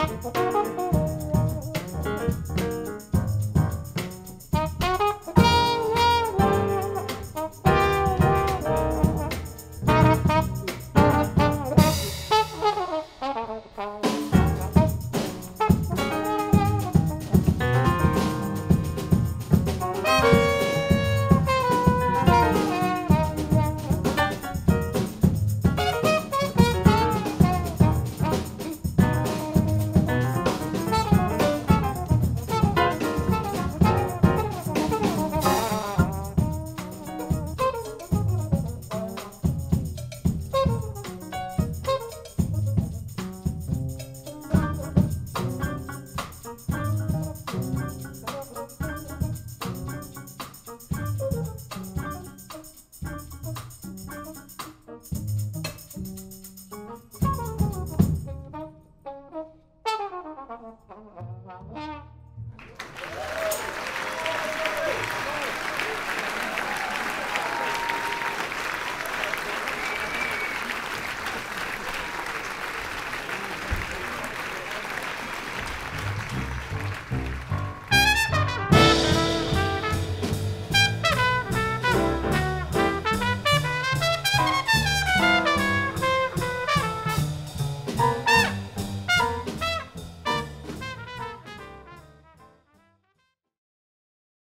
Música